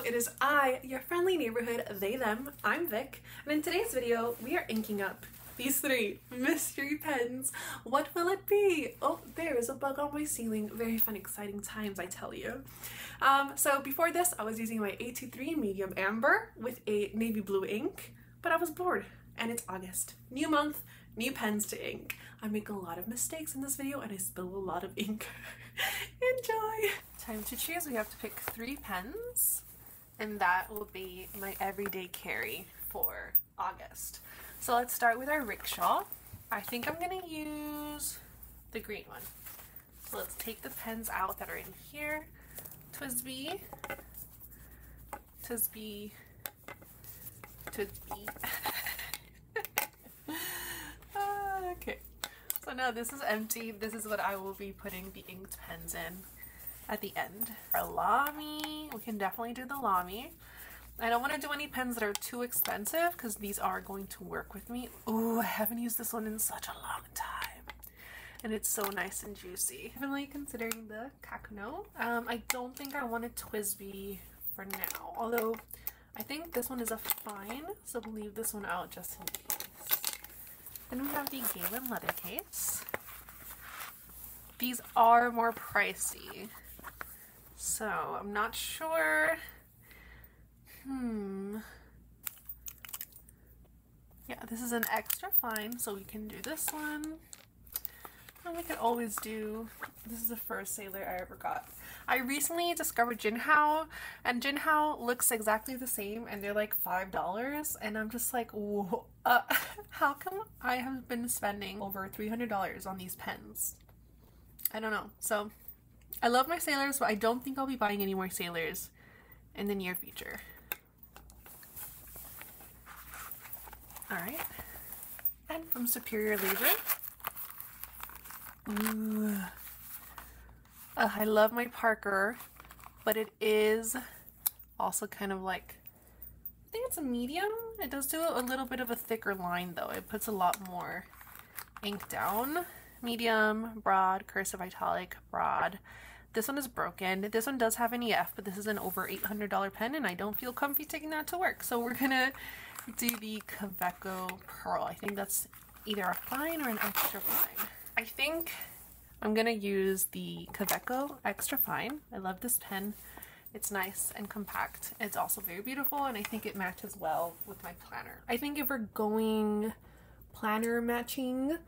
It is I, your friendly neighborhood they them. I'm Vic, and in today's video we are inking up these three mystery pens. What will it be? Oh, there is a bug on my ceiling. Very fun, exciting times, I tell you. Um, so before this, I was using my A23 medium amber with a navy blue ink, but I was bored, and it's August. New month, new pens to ink. I make a lot of mistakes in this video, and I spill a lot of ink. Enjoy! Time to choose. We have to pick three pens, and that will be my everyday carry for August. So let's start with our rickshaw. I think I'm gonna use the green one. So let's take the pens out that are in here. TWSBI, TWSBI, TWSBI. Ah, okay, so now this is empty. This is what I will be putting the inked pens in at the end. Our Lamy, we can definitely do the Lamy. I don't want to do any pens that are too expensive because these are going to work with me. Ooh, I haven't used this one in such a long time. And it's so nice and juicy. Definitely considering the Kakuno. Um, I don't think I want a TWSBI for now. Although, I think this one is a fine. So we'll leave this one out just in case. Then we have the Galen leather case. These are more pricey. So I'm not sure. Hmm. Yeah, this is an extra fine, so we can do this one. And we could always do, this is the first sailor I ever got. I recently discovered Jinhao, and Jinhao looks exactly the same, and they're like $5, and I'm just like, whoa, uh, how come I have been spending over $300 on these pens? I don't know. So I love my sailors, but I don't think I'll be buying any more sailors in the near future. Alright. And from Superior Labor. Ooh. Uh, I love my Parker, but it is also kind of like, I think it's a medium. It does do a little bit of a thicker line though. It puts a lot more ink down. Medium, broad, cursive italic, broad. This one is broken. This one does have an EF, but this is an over $800 pen, and I don't feel comfy taking that to work. So we're gonna do the Kaweco Pearl. I think that's either a fine or an extra fine. I think I'm gonna use the Kaweco Extra Fine. I love this pen. It's nice and compact. It's also very beautiful, and I think it matches well with my planner. I think if we're going planner matching,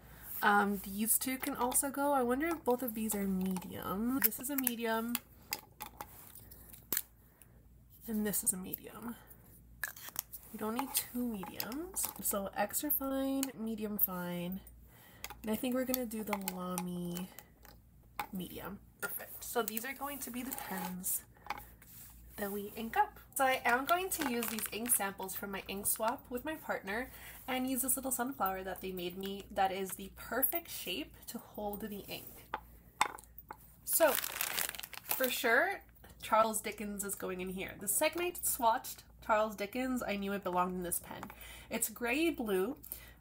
um, these two can also go. I wonder if both of these are medium. This is a medium. And this is a medium. You don't need two mediums. So extra fine, medium fine. And I think we're to do the Lamy medium. Perfect. So these are going to be the pens that we ink up. So I am going to use these ink samples from my ink swap with my partner and use this little sunflower that they made me that is the perfect shape to hold the ink. So for sure, Charles Dickens is going in here. The second I swatched Charles Dickens, I knew it belonged in this pen. It's gray blue,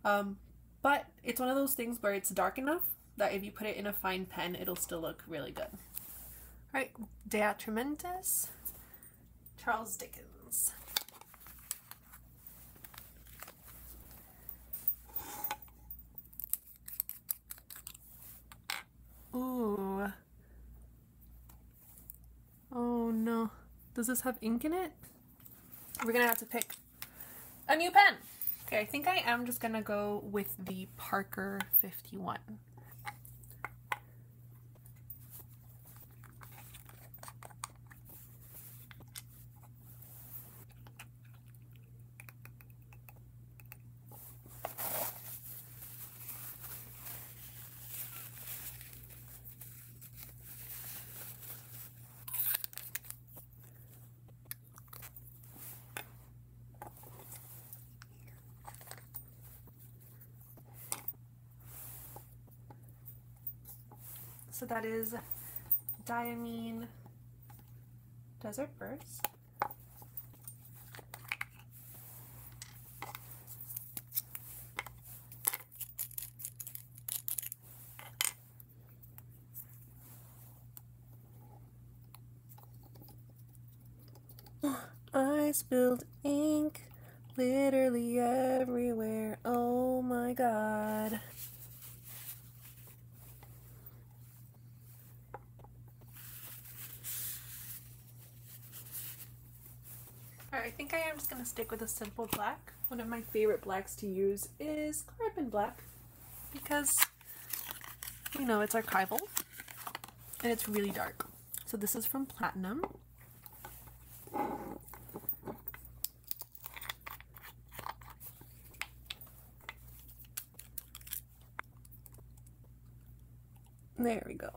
um, but it's one of those things where it's dark enough that if you put it in a fine pen, it'll still look really good. All right, De Atramentis. Charles Dickens. Ooh. Oh no. Does this have ink in it? We're gonna have to pick a new pen. Okay, I think I am just gonna go with the Parker 51. So that is Diamine Desert Burst. I spilled ink literally everywhere. Oh my god. Alright, I think I am just going to stick with a simple black. One of my favorite blacks to use is carbon black because, you know, it's archival and it's really dark. So this is from Platinum. There we go.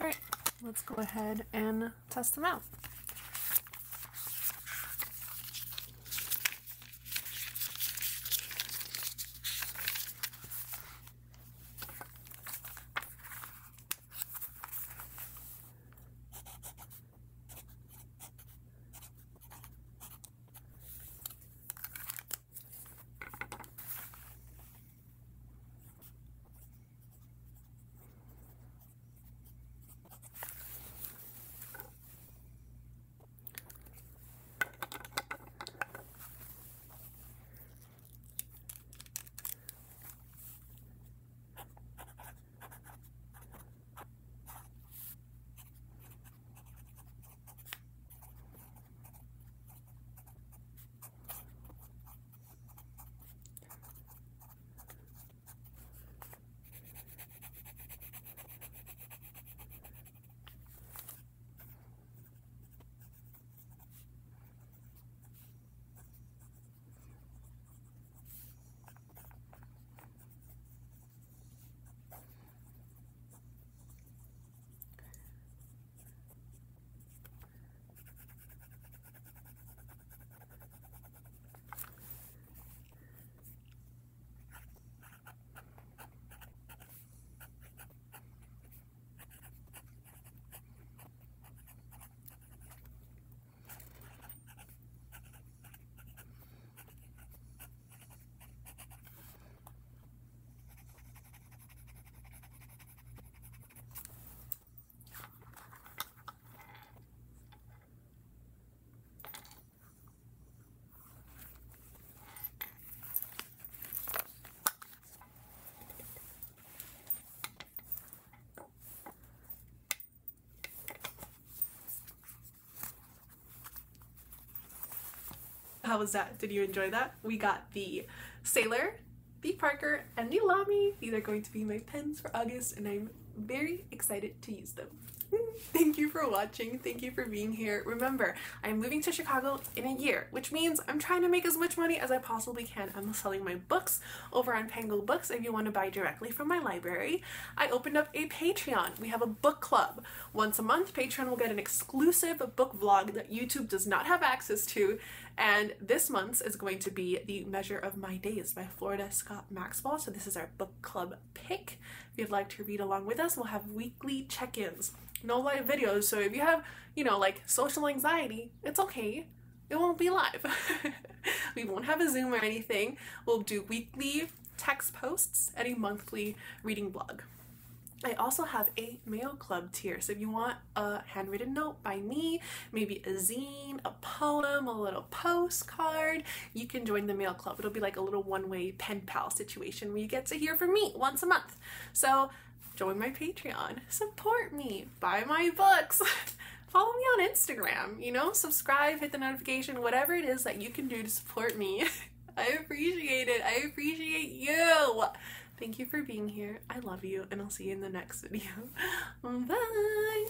Alright, let's go ahead and test them out. How was that? Did you enjoy that? We got the Sailor, the Parker, and the Lamy. These are going to be my pens for August and I'm very excited to use them. Thank you for watching. Thank you for being here. Remember, I'm moving to Chicago in a year, which means I'm trying to make as much money as I possibly can. I'm selling my books over on Pango Books if you want to buy directly from my library. I opened up a Patreon. We have a book club. Once a month, Patreon will get an exclusive book vlog that YouTube does not have access to and this month's is going to be The Measure of My Days by Florida Scott Maxwell. So this is our book club pick. If you'd like to read along with us, we'll have weekly check-ins. No live videos, so if you have, you know, like social anxiety, it's okay. It won't be live. we won't have a Zoom or anything. We'll do weekly text posts and a monthly reading blog. I also have a mail club tier. So if you want a handwritten note by me, maybe a zine, a poem, a little postcard, you can join the mail club. It'll be like a little one-way pen pal situation where you get to hear from me once a month. So join my Patreon, support me, buy my books. Follow me on Instagram, you know, subscribe, hit the notification, whatever it is that you can do to support me. I appreciate it. I appreciate you. Thank you for being here. I love you, and I'll see you in the next video. Bye!